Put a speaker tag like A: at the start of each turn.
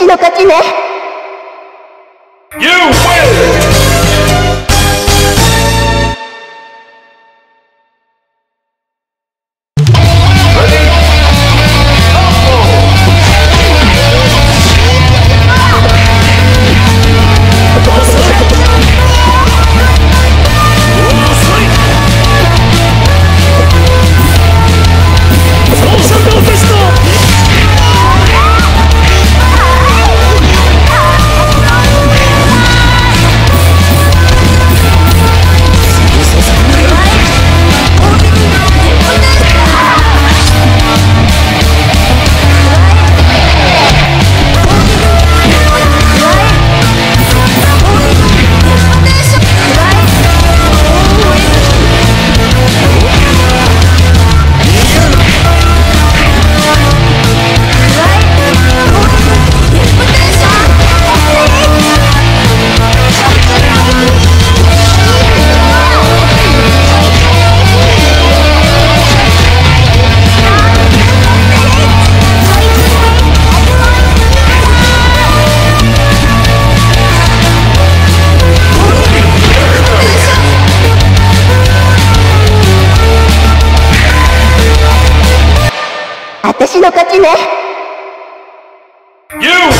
A: 私の勝ちね
B: You You